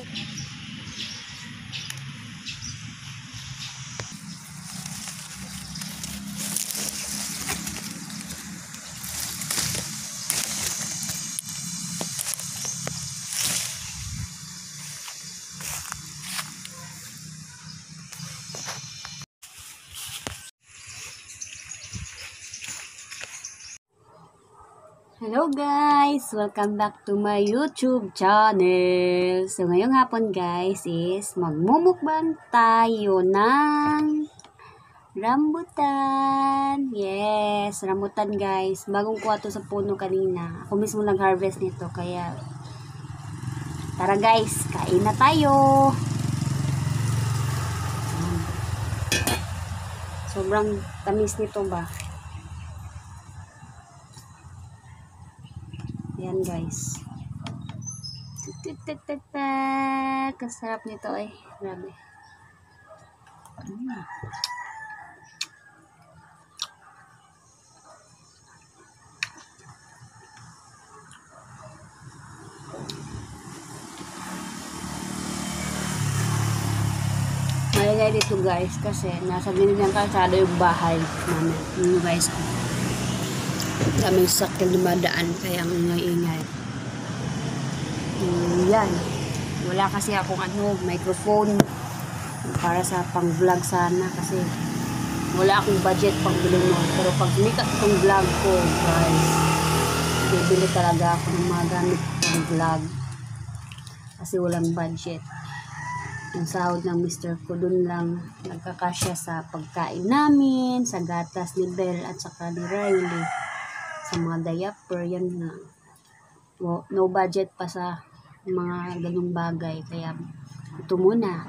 pa. Hello guys! Welcome back to my YouTube channel. So ngayong hapon guys is magmumukbang tayo ng rambutan. Yes, rambutan guys. Bagong kuha to sa puno kanina. Ako mismo nag-harvest nito kaya tara guys, kain na tayo. Sobrang tamis nito ba? Yan guys. Kasarap nito eh. Grabe. Mm. Maligay dito guys kasi nasa gilid ng kalsada yung bahay namin. Yung guys ko daming sakyan dumadaan kaya ang ingay-ingay. Mm, yan. Wala kasi akong ano microphone para sa pang vlog sana kasi wala akong budget pang bili mo. Pero pag sumikat itong vlog ko guys bibili talaga ako ng mga gamit pang vlog. Kasi walang budget. Yung sahod ng mister ko dun lang nagkakasya sa pagkain namin sa gatas ni Belle at saka ni Riley sa mga diaper, yan na. No, budget pa sa mga ganung bagay. Kaya, ito muna.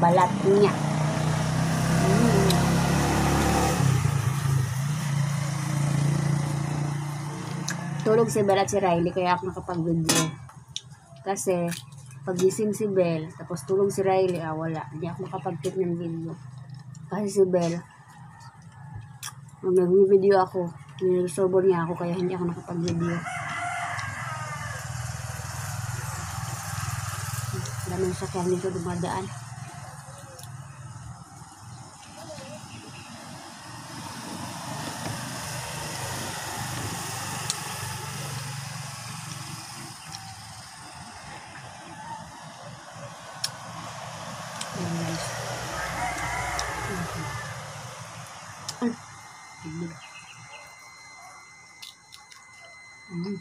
Balat niya. Mm. Tulog si Belle at si Riley, kaya ako nakapag-video. Kasi, pagising si Belle, tapos tulog si Riley, ah, wala. Hindi ako makapag-take ng video. Kasi si Belle, nung nag-video ako, niresolve niya ako kaya hindi ako nakapag-video. Daming sakyan dito dumadaan. Ayan guys. Mhm. Mm. Mm.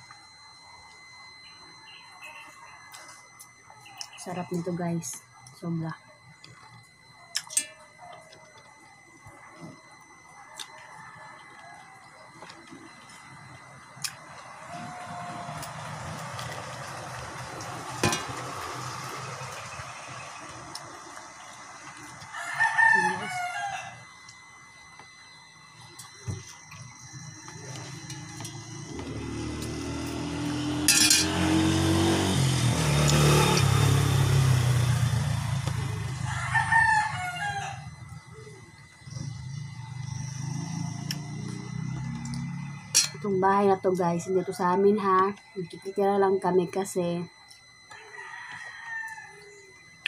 Sarap nito guys. Sobra. Ayan, guys. Itong bahay na to guys, hindi to sa amin ha. Nakikitira lang kami kasi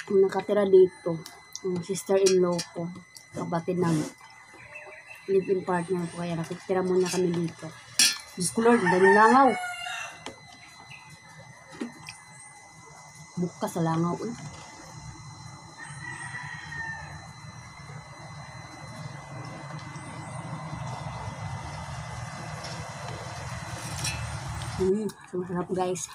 ang nakatira dito, ang sister-in-law ko, kapatid ng live-in partner ko, kaya nakikitira muna kami dito. Diyos ko Lord, daming langaw. Buka sa langaw. Eh. Mm, masarap guys.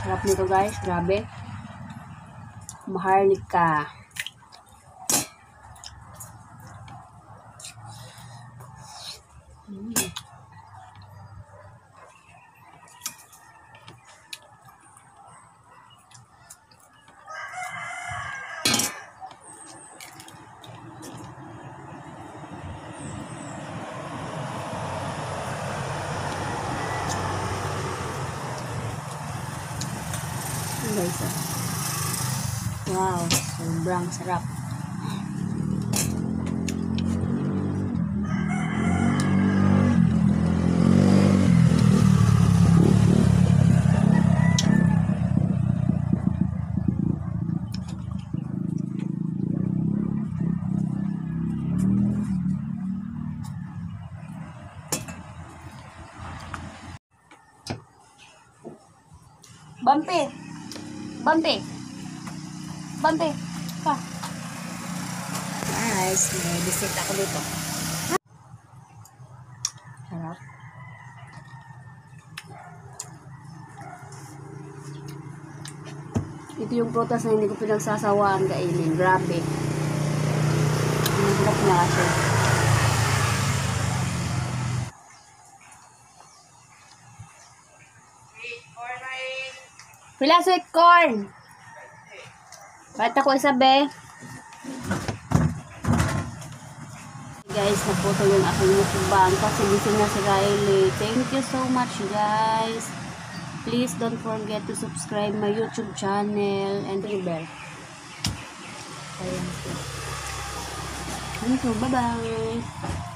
Sarap nito guys, grabe. Maharlika. Mm. Guys. ah. Wow, sobrang sarap. Bampi! Bampi! Bampi! Pa! Guys, may visit ako dito. Sarap. Ito yung prutas na hindi ko pinagsasawaan kainin. Grabe. Ang hirap na kasi. Pila sweet corn. Kahit ako isa be. Guys, naputo yung aking mukbang kasi gising na si Riley. Thank you so much guys. Please don't forget to subscribe my YouTube channel and ring bell. Ayan. Thank you. Bye-bye.